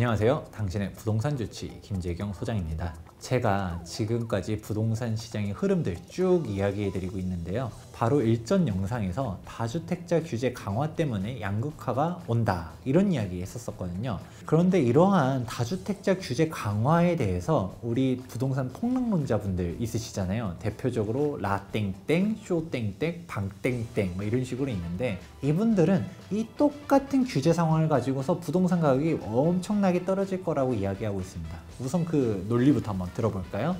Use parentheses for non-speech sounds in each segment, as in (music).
안녕하세요. 당신의 부동산 주치 김재경 소장입니다. 제가 지금까지 부동산 시장의 흐름들 쭉 이야기해 드리고 있는데요. 바로 일전 영상에서 다주택자 규제 강화 때문에 양극화가 온다 이런 이야기 했었었거든요. 그런데 이러한 다주택자 규제 강화에 대해서 우리 부동산 폭락론자분들 있으시잖아요. 대표적으로 라땡땡, 쇼땡땡, 방땡땡 뭐 이런 식으로 있는데 이분들은 이 똑같은 규제 상황을 가지고서 부동산 가격이 엄청나게 떨어질 거라고 이야기하고 있습니다. 우선 그 논리부터 한번 들어볼까요?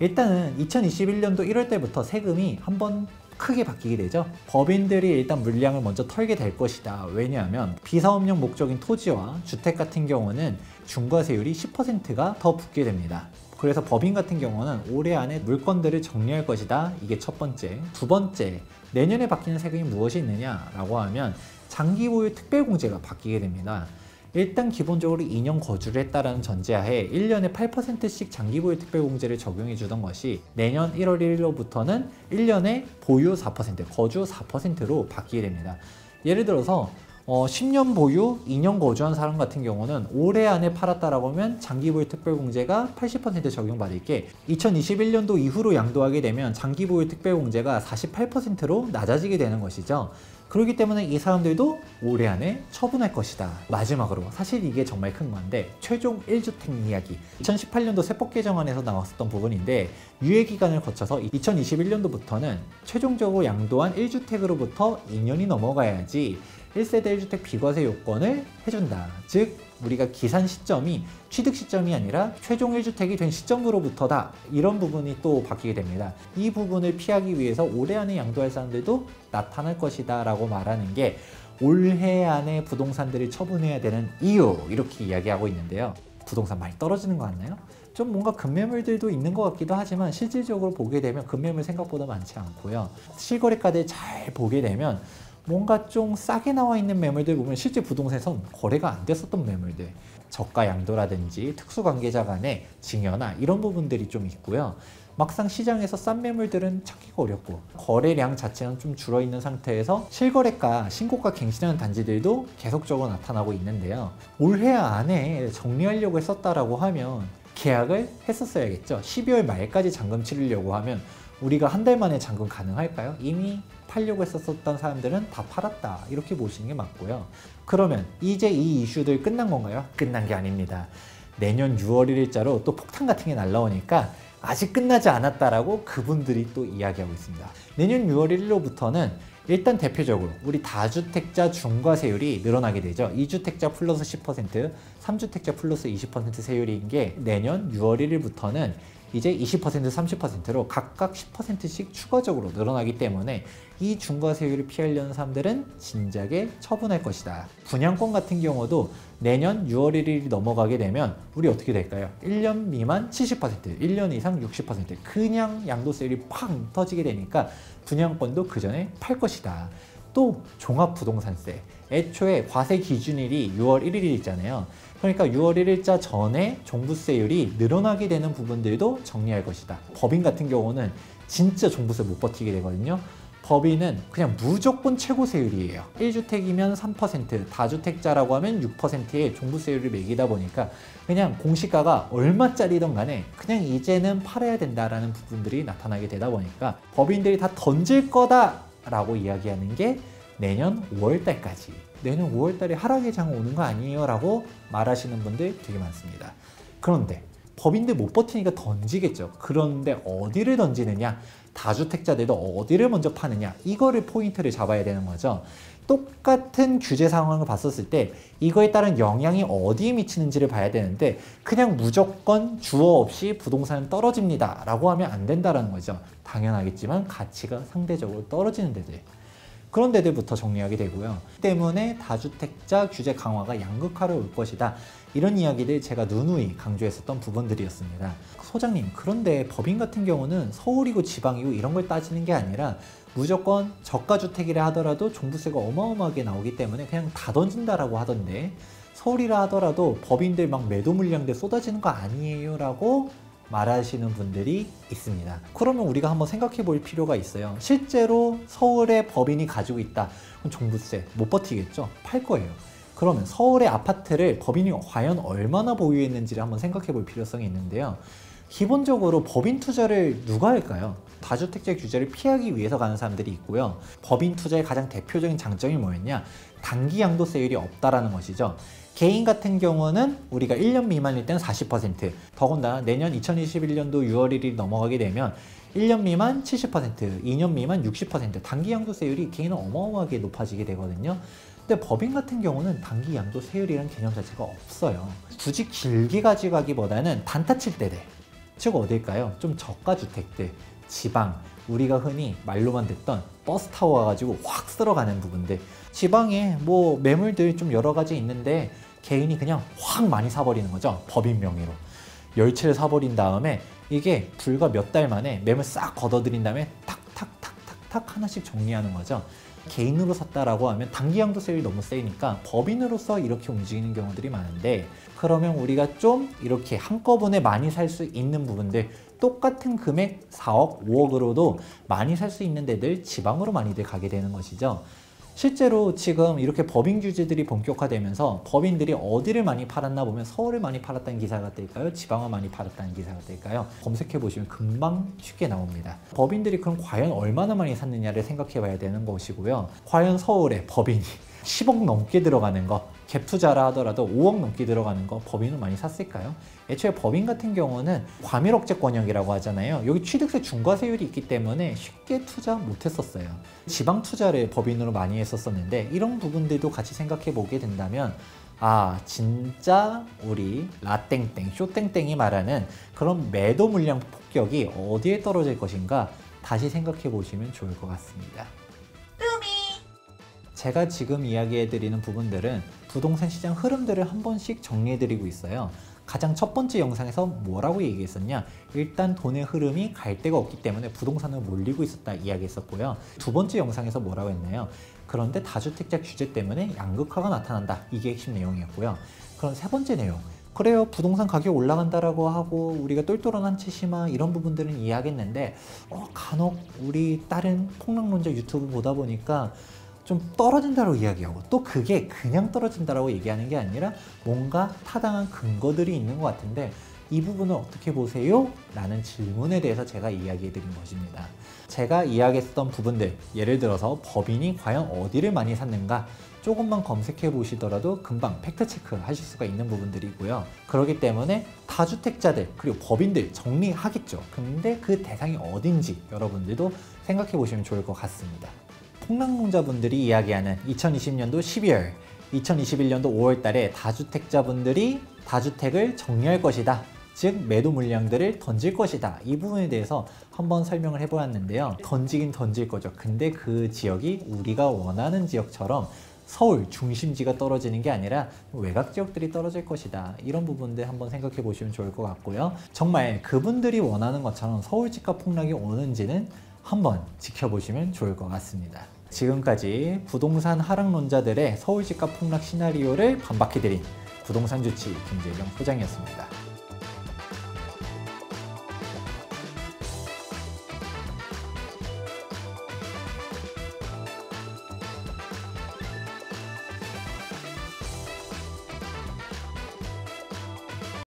일단은 2021년도 1월 때부터 세금이 한번 크게 바뀌게 되죠. 법인들이 일단 물량을 먼저 털게 될 것이다. 왜냐하면 비사업용 목적인 토지와 주택 같은 경우는 중과세율이 10%가 더 붙게 됩니다. 그래서 법인 같은 경우는 올해 안에 물건들을 정리할 것이다. 이게 첫 번째. 두 번째, 내년에 바뀌는 세금이 무엇이 있느냐라고 하면 장기 보유 특별공제가 바뀌게 됩니다. 일단 기본적으로 2년 거주를 했다라는 전제하에 1년에 8%씩 장기보유 특별공제를 적용해 주던 것이 내년 1월 1일로부터는 1년에 보유 4%, 거주 4%로 바뀌게 됩니다. 예를 들어서 어, 10년 보유, 2년 거주한 사람 같은 경우는 올해 안에 팔았다라고 하면 장기보유 특별공제가 80% 적용받을 게 2021년도 이후로 양도하게 되면 장기보유 특별공제가 48%로 낮아지게 되는 것이죠. 그렇기 때문에 이 사람들도 올해 안에 처분할 것이다. 마지막으로 사실 이게 정말 큰 건데 최종 1주택 이야기 2018년도 세법 개정안에서 나왔었던 부분인데 유예 기간을 거쳐서 2021년도부터는 최종적으로 양도한 1주택으로부터 2년이 넘어가야지 1세대 1주택 비과세 요건을 해준다. 즉 우리가 기산 시점이 취득 시점이 아니라 최종 1주택이 된 시점으로부터다. 이런 부분이 또 바뀌게 됩니다. 이 부분을 피하기 위해서 올해 안에 양도할 사람들도 나타날 것이다 라고 말하는 게 올해 안에 부동산들을 처분해야 되는 이유 이렇게 이야기하고 있는데요. 부동산 많이 떨어지는 것 같나요? 좀 뭔가 급매물들도 있는 것 같기도 하지만 실질적으로 보게 되면 급매물 생각보다 많지 않고요. 실거래가들 잘 보게 되면 뭔가 좀 싸게 나와 있는 매물들 보면 실제 부동산에선 거래가 안 됐었던 매물들 저가 양도라든지 특수관계자 간의 증여나 이런 부분들이 좀 있고요. 막상 시장에서 싼 매물들은 찾기가 어렵고 거래량 자체는 좀 줄어있는 상태에서 실거래가 신고가 갱신하는 단지들도 계속적으로 나타나고 있는데요. 올해 안에 정리하려고 했었다라고 하면 계약을 했었어야겠죠. 12월 말까지 잔금 치르려고 하면 우리가 한 달 만에 잔금 가능할까요? 이미 팔려고 했었던 사람들은 다 팔았다. 이렇게 보시는 게 맞고요. 그러면 이제 이 이슈들 끝난 건가요? 끝난 게 아닙니다. 내년 6월 1일자로 또 폭탄 같은 게 날라오니까 아직 끝나지 않았다라고 그분들이 또 이야기하고 있습니다. 내년 6월 1일로부터는 일단 대표적으로 우리 다주택자 중과세율이 늘어나게 되죠. 2주택자 플러스 10% 3주택자 플러스 20% 세율인 게 내년 6월 1일부터는 이제 20% 30%로 각각 10%씩 추가적으로 늘어나기 때문에 이 중과세율을 피하려는 사람들은 진작에 처분할 것이다. 분양권 같은 경우도 내년 6월 1일이 넘어가게 되면 우리 어떻게 될까요? 1년 미만 70%, 1년 이상 60% 그냥 양도세율이 팡 터지게 되니까 분양권도 그 전에 팔 것이다. 또 종합부동산세 애초에 과세 기준일이 6월 1일이 있잖아요. 그러니까 6월 1일자 전에 종부세율이 늘어나게 되는 부분들도 정리할 것이다. 법인 같은 경우는 진짜 종부세 못 버티게 되거든요. 법인은 그냥 무조건 최고세율이에요. 1주택이면 3%, 다주택자라고 하면 6%의 종부세율을 매기다 보니까 그냥 공시가가 얼마짜리든 간에 그냥 이제는 팔아야 된다라는 부분들이 나타나게 되다 보니까 법인들이 다 던질 거다라고 이야기하는 게 내년 5월달까지 내년 5월달에 하락의 장 오는 거 아니에요? 라고 말하시는 분들 되게 많습니다. 그런데 법인들 못 버티니까 던지겠죠. 그런데 어디를 던지느냐? 다주택자들도 어디를 먼저 파느냐? 이거를 포인트를 잡아야 되는 거죠. 똑같은 규제 상황을 봤었을 때 이거에 따른 영향이 어디에 미치는지를 봐야 되는데 그냥 무조건 주어 없이 부동산은 떨어집니다. 라고 하면 안 된다는 거죠. 당연하겠지만 가치가 상대적으로 떨어지는 데들 그런 데들부터 정리하게 되고요. 때문에 다주택자 규제 강화가 양극화로 올 것이다. 이런 이야기들 제가 누누이 강조했었던 부분들이었습니다. 소장님, 그런데 법인 같은 경우는 서울이고 지방이고 이런 걸 따지는 게 아니라 무조건 저가주택이라 하더라도 종부세가 어마어마하게 나오기 때문에 그냥 다 던진다라고 하던데 서울이라 하더라도 법인들 막 매도 물량들 쏟아지는 거 아니에요 라고 말하시는 분들이 있습니다. 그러면 우리가 한번 생각해 볼 필요가 있어요. 실제로 서울의 법인이 가지고 있다. 그럼 종부세 못 버티겠죠? 팔 거예요. 그러면 서울의 아파트를 법인이 과연 얼마나 보유했는지를 한번 생각해 볼 필요성이 있는데요. 기본적으로 법인 투자를 누가 할까요? 다주택자 규제를 피하기 위해서 가는 사람들이 있고요. 법인 투자의 가장 대표적인 장점이 뭐였냐? 단기 양도 세율이 없다라는 것이죠. 개인 같은 경우는 우리가 1년 미만일 때는 40%, 더군다나 내년 2021년도 6월 1일이 넘어가게 되면 1년 미만 70%, 2년 미만 60% 단기 양도세율이 개인은 어마어마하게 높아지게 되거든요. 근데 법인 같은 경우는 단기 양도세율이라는 개념 자체가 없어요. 굳이 길게 가져가기보다는 단타 칠 때들, 즉 어딜까요? 좀 저가 주택들, 지방, 우리가 흔히 말로만 듣던 버스 타고 와가지고 확 쓸어가는 부분들. 지방에 뭐 매물들 좀 여러 가지 있는데 개인이 그냥 확 많이 사버리는 거죠 법인 명의로. 열채를 사버린 다음에 이게 불과 몇 달 만에 매물 싹 걷어들인 다음에 탁탁탁탁탁 하나씩 정리하는 거죠 개인으로 샀다라고 하면 단기 양도 세율이 너무 세니까 법인으로서 이렇게 움직이는 경우들이 많은데 그러면 우리가 좀 이렇게 한꺼번에 많이 살 수 있는 부분들 똑같은 금액 4억, 5억으로도 많이 살 수 있는 데들 지방으로 많이들 가게 되는 것이죠. 실제로 지금 이렇게 법인 규제들이 본격화되면서 법인들이 어디를 많이 팔았나 보면 서울을 많이 팔았다는 기사가 뜰까요? 지방을 많이 팔았다는 기사가 뜰까요? 검색해 보시면 금방 쉽게 나옵니다. 법인들이 그럼 과연 얼마나 많이 샀느냐를 생각해 봐야 되는 것이고요. 과연 서울에 법인이 (laughs) 10억 넘게 들어가는 거, 갭 투자라 하더라도 5억 넘게 들어가는 거 법인은 많이 샀을까요? 애초에 법인 같은 경우는 과밀억제 권역이라고 하잖아요. 여기 취득세 중과세율이 있기 때문에 쉽게 투자 못했었어요. 지방 투자를 법인으로 많이 했었었는데 이런 부분들도 같이 생각해 보게 된다면 아 진짜 우리 라땡땡 쇼땡땡이 말하는 그런 매도 물량 폭격이 어디에 떨어질 것인가 다시 생각해 보시면 좋을 것 같습니다. 제가 지금 이야기해드리는 부분들은 부동산 시장 흐름들을 한 번씩 정리해드리고 있어요. 가장 첫 번째 영상에서 뭐라고 얘기했었냐? 일단 돈의 흐름이 갈 데가 없기 때문에 부동산을 몰리고 있었다 이야기했었고요. 두 번째 영상에서 뭐라고 했나요? 그런데 다주택자 규제 때문에 양극화가 나타난다. 이게 핵심 내용이었고요. 그럼 세 번째 내용. 그래요. 부동산 가격 올라간다라고 하고 우리가 똘똘한 한치시마 이런 부분들은 이해하겠는데 어, 간혹 우리 다른 폭락론자 유튜브 보다 보니까 좀 떨어진다고 이야기하고 또 그게 그냥 떨어진다라고 얘기하는 게 아니라 뭔가 타당한 근거들이 있는 것 같은데 이 부분을 어떻게 보세요? 라는 질문에 대해서 제가 이야기해 드린 것입니다. 제가 이야기했던 부분들, 예를 들어서 법인이 과연 어디를 많이 샀는가 조금만 검색해 보시더라도 금방 팩트체크 하실 수가 있는 부분들이고요. 그렇기 때문에 다주택자들 그리고 법인들 정리하겠죠. 근데 그 대상이 어딘지 여러분들도 생각해 보시면 좋을 것 같습니다. 폭락농자분들이 이야기하는 2020년도 12월, 2021년도 5월 달에 다주택자분들이 다주택을 정리할 것이다. 즉 매도 물량들을 던질 것이다. 이 부분에 대해서 한번 설명을 해보았는데요. 던지긴 던질 거죠. 근데 그 지역이 우리가 원하는 지역처럼 서울 중심지가 떨어지는 게 아니라 외곽 지역들이 떨어질 것이다. 이런 부분들 한번 생각해 보시면 좋을 것 같고요. 정말 그분들이 원하는 것처럼 서울 집값 폭락이 오는지는 한번 지켜보시면 좋을 것 같습니다. 지금까지 부동산 하락론자들의 서울 집값 폭락 시나리오를 반박해드린 부동산 주치 김재경 소장이었습니다.